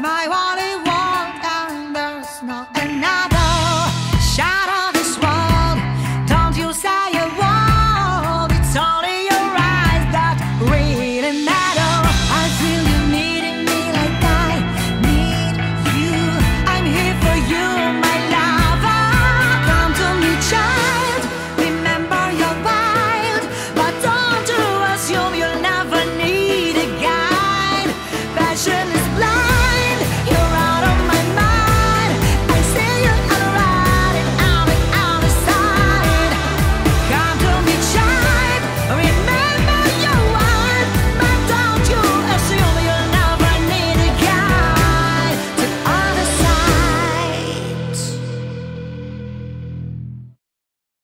my one and one.